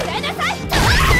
くれなさい。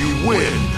You win!